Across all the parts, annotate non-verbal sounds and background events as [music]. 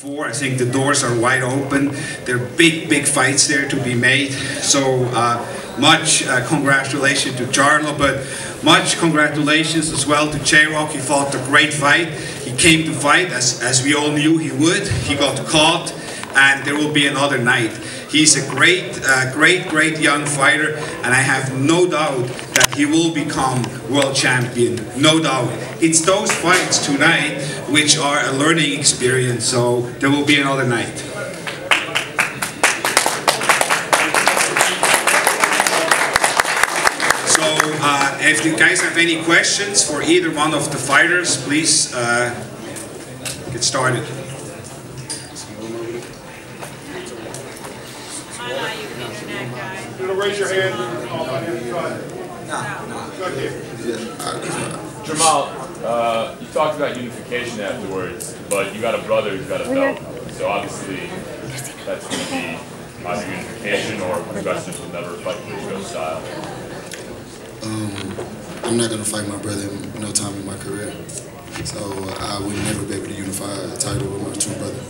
before. I think the doors are wide open. There are big, big fights there to be made. So uh, much uh, congratulations to Charlo, but much congratulations as well to J-Rock. He fought a great fight. He came to fight as, as we all knew he would. He got caught and there will be another night. He's a great, uh, great, great young fighter, and I have no doubt that he will become world champion. No doubt. It's those fights tonight which are a learning experience, so there will be another night. So, uh, if you guys have any questions for either one of the fighters, please uh, get started. You gonna raise your hand? Go ahead. Jermall, uh, you talked about unification afterwards, but you got a brother who's got a belt, so obviously that's going to be either unification or you guys just will never fight Klitschko style. I'm not gonna fight my brother in no time in my career. So I would never be able to unify a title with my twin brother.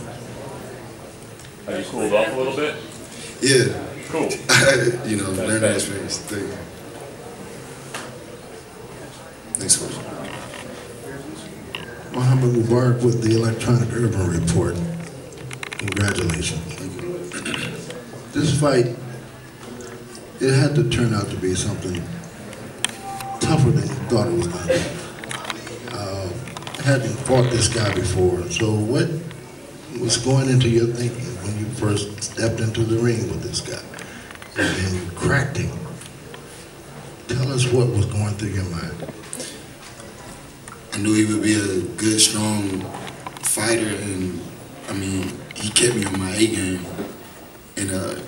Have you cooled off a little bit? Yeah, Cool. [laughs] you know, learning bad. experience. Thank you. Next question. Mohammed Mubarak with the Electronic Urban Report. Congratulations. Thank you. This fight, it had to turn out to be something tougher than you thought it was going to be. Uh, hadn't fought this guy before, so what was going into your thinking when you first stepped into the ring with this guy and then you cracked him? Tell us what was going through your mind. I knew he would be a good, strong fighter, and I mean, he kept me on my A game. And uh,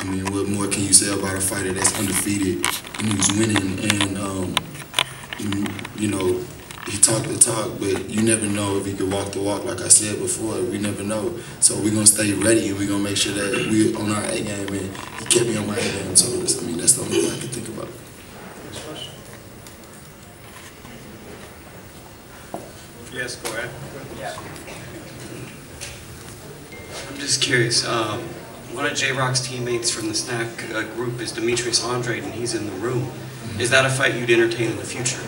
I mean, what more can you say about a fighter that's undefeated and who's winning? And um, you know, he talked the talk, but you never know if he could walk the walk. Like I said before, we never know. So we're gonna stay ready, and we're gonna make sure that we on our A game. And he kept me on my A game. So I mean, that's the only thing I can think about. Yes, go ahead. I'm just curious. Um, one of J Rock's teammates from the snack uh, group is Demetrius Andrade, and he's in the room. Is that a fight you'd entertain in the future?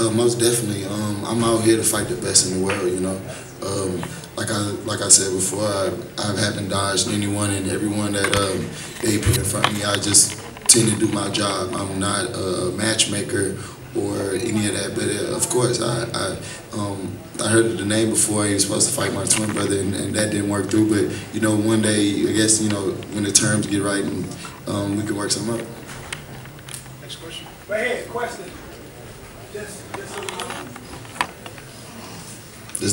Uh, most definitely. Um, I'm out here to fight the best in the world. You know, um, like I like I said before, I, I haven't dodged anyone and everyone that um, they put in front of me. I just tend to do my job. I'm not a matchmaker or any of that. But uh, of course, I I, um, I heard the name before. He was supposed to fight my twin brother, and, and that didn't work through. But you know, one day, I guess you know, when the terms get right, and um, we can work something out. Next question. Right here, question. Just, just so you know. This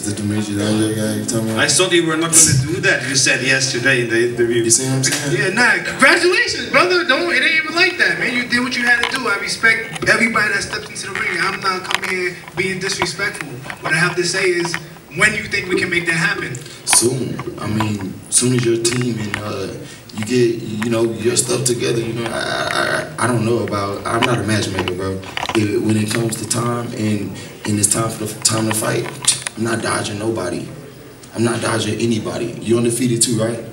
the guy you talking about? I thought you were not going to do that. You said yesterday in the interview. You see what I'm saying? Yeah, nah, congratulations, brother. Don't, it ain't even like that, man. You did what you had to do. I respect everybody that stepped into the ring. I'm not coming here being disrespectful. What I have to say is, when do you think we can make that happen? soon. I mean, soon as your team and uh, you get you know your stuff together. You know, I, I I don't know about. I'm not a matchmaker, bro. If, when it comes to time and and it's time for the time to fight, I'm not dodging nobody. I'm not dodging anybody. You're undefeated too, right?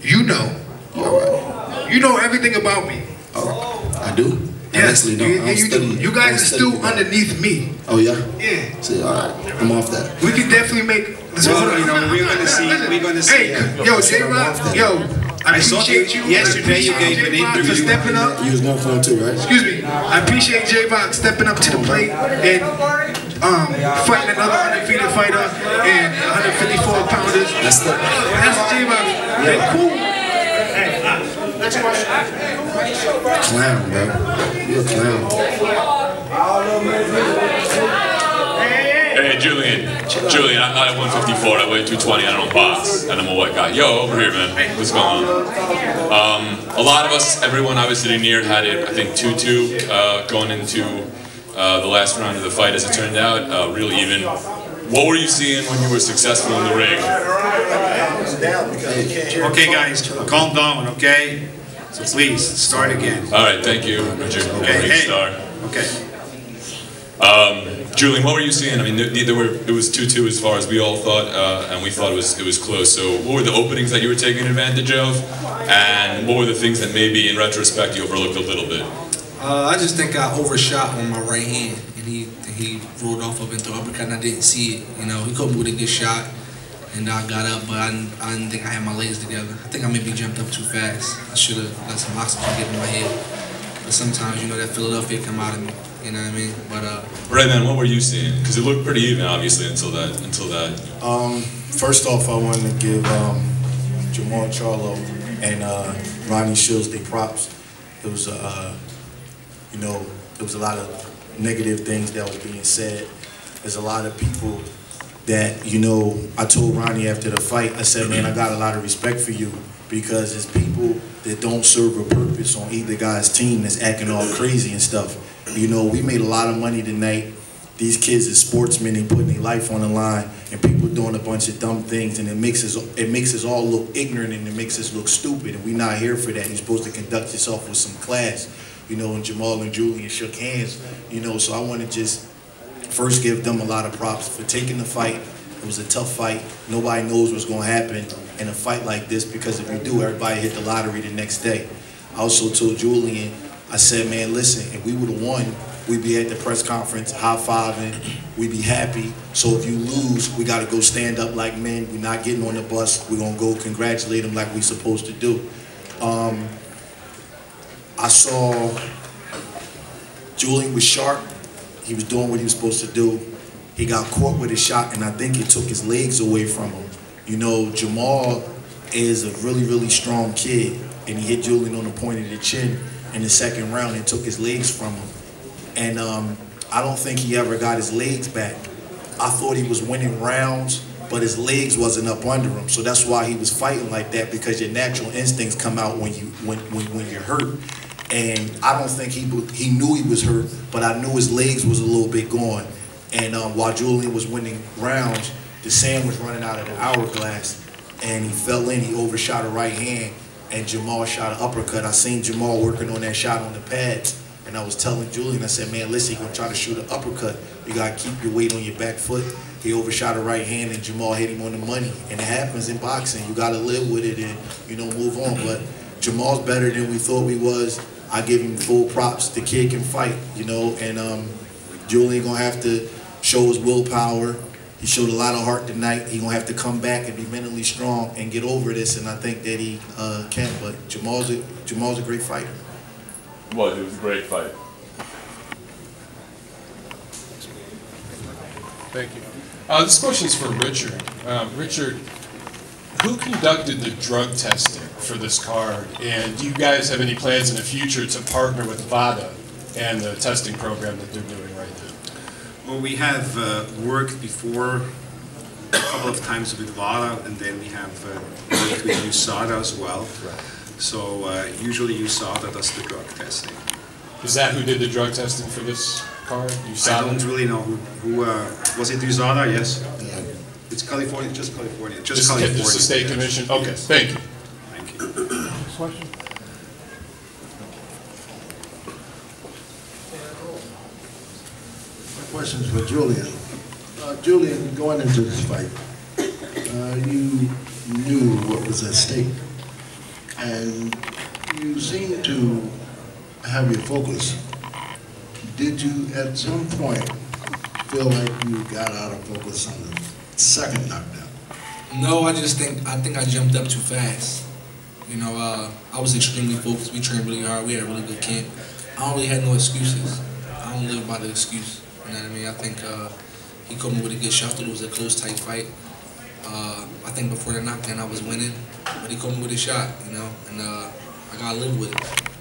You know. You all right? You know everything about me. All right. I do. I Yes, actually you, don't. yeah, I'm you do. steady- You I'm guys are still underneath me. Oh yeah. Yeah. See, all right. I'm off that. We can definitely make. Well, you know, we're gonna see- we're gonna see. Hey, yo, J Rock, yo, I I saw appreciate you- you. yesterday you gave an J-Rock interview. for stepping up. You was going for him too, right? Excuse me. I appreciate J Rock stepping up to the plate and um, fighting another undefeated fighter and 154 pounders. That's the. That's J Rock. Yeah, cool. Clown, bro. You're a clown. Hey, Julian. Julian, I, I 154, I weigh 220, I don't box, and I'm a white guy. Yo, over here, man. What's going on? Um, a lot of us, everyone I was sitting near, had it, I think, 2-2 uh, going into uh, the last round of the fight, as it turned out, uh, real even. What were you seeing when you were successful in the ring? Okay, guys, calm down, okay? So please, start again. All right, thank you, Richard. Okay, hey. star. Okay. Um, Julian, what were you seeing? I mean, neither were. It was two-two as far as we all thought, uh, and we thought it was it was close. So, what were the openings that you were taking advantage of, and what were the things that maybe, in retrospect, you overlooked a little bit? Uh, I just think I overshot on my right hand, and he he rolled off up into uppercut, and I didn't see it. You know, he caught me with a good shot, and I got up, but I didn't, I didn't think I had my legs together. I think I maybe jumped up too fast. I should have let some oxygen get in my head. But sometimes, you know, that Philadelphia come out of me. You know what I mean? But uh, Right, man. What were you seeing? Because it looked pretty even, obviously, until that. Until that. Um, first off, I wanted to give um, Jermall Charlo and uh, Ronnie Shields their props. It was, uh, you know, there was a lot of negative things that was being said. There's a lot of people that, you know, I told Ronnie after the fight, I said, man, I got a lot of respect for you because it's people that don't serve a purpose on either guy's team that's acting all crazy and stuff. You know, we made a lot of money tonight. These kids are sportsmen and putting their life on the line, and people doing a bunch of dumb things, and it makes us it makes us all look ignorant and it makes us look stupid, and we're not here for that. You're supposed to conduct yourself with some class, you know. And Jermall and Julian shook hands, you know. So I want to just first give them a lot of props for taking the fight. It was a tough fight. Nobody knows what's going to happen in a fight like this because if you do, everybody hit the lottery the next day. I also told Julian I said, man, listen, if we would have won, we'd be at the press conference high-fiving, we'd be happy. So if you lose, we got to go stand up like men. We're not getting on the bus. We're going to go congratulate them like we're supposed to do. Um, I saw Julian was sharp. He was doing what he was supposed to do. He got caught with a shot, and I think it took his legs away from him. You know, Jermall is a really, really strong kid, and he hit Julian on the point of the chin in the second round and took his legs from him. And um, I don't think he ever got his legs back. I thought he was winning rounds, but his legs wasn't up under him. So that's why he was fighting like that because your natural instincts come out when you when when, when you're hurt. And I don't think he he knew he was hurt, but I knew his legs was a little bit gone. And um, while Julian was winning rounds, the sand was running out of the hourglass, and he fell in. He overshot a right hand, and Jermall shot an uppercut. I seen Jermall working on that shot on the pads, and I was telling Julian, I said, man, listen, you're to try to shoot an uppercut. You got to keep your weight on your back foot. He overshot a right hand, and Jermall hit him on the money. And it happens in boxing. You got to live with it and, you know, move on. But Jermall's better than we thought he was. I give him full props. The kid can fight, you know, and um, Julian going to have to show his willpower he showed a lot of heart tonight. He gonna have to come back and be mentally strong and get over this, and I think that he uh, can. But Jermall's a, Jermall's a great fighter. Well, it was a great fight. Thank you. Uh, this question is for Richard. Um, Richard, who conducted the drug testing for this card, and do you guys have any plans in the future to partner with VADA and the testing program that they're doing? Right now? Well, we have uh, worked before a couple of times with VADA, and then we have uh, worked with USADA as well. So uh, usually USADA does the drug testing. Is that who did the drug testing for this card? USADA? I don't really know who, who uh, was it USADA? Yes. Yeah. It's California, just California, just, just California. Just the state yes. commission? Okay, yes. thank you. Thank you. Next question. questions for Julian. Uh, Julian, going into this fight, uh, you knew what was at stake, and you seemed to have your focus. Did you, at some point, feel like you got out of focus on the second knockdown? No, I just think I think I jumped up too fast. You know, uh, I was extremely focused. We trained really hard. We had a really good camp. I don't really have no excuses. I don't live by the excuse. You know what I mean? I think uh, he caught me with a good shot. It was a close, tight fight. Uh, I think before the knockdown I was winning, but he caught me with a shot, you know, and uh, I gotta live with it.